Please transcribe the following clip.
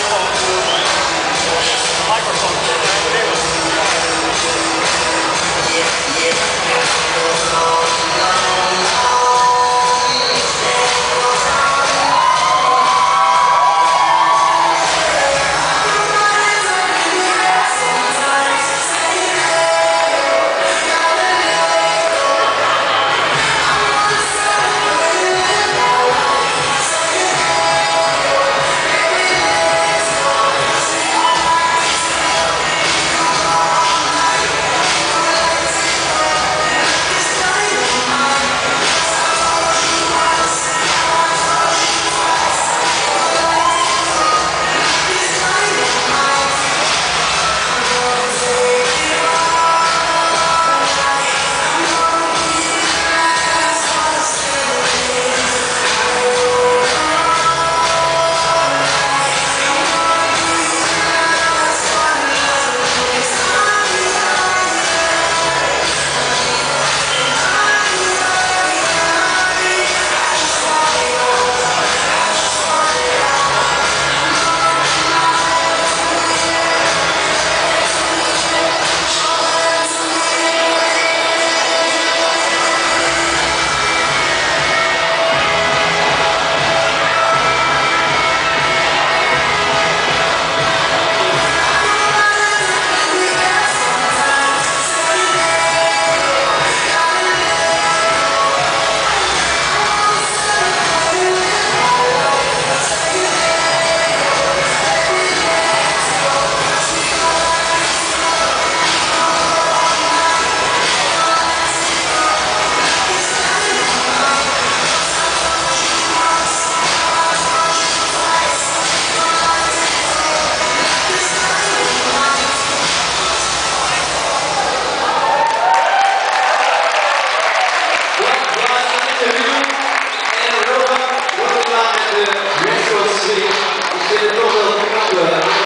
Oh.